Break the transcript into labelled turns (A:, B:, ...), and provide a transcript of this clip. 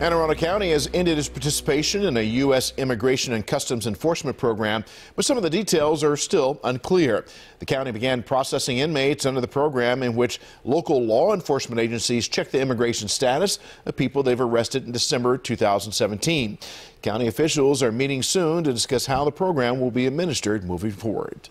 A: Anne Arundel County has ended its participation in a U.S. Immigration and Customs Enforcement program, but some of the details are still unclear. The county began processing inmates under the program in which local law enforcement agencies check the immigration status of people they've arrested in December 2017. County officials are meeting soon to discuss how the program will be administered moving forward.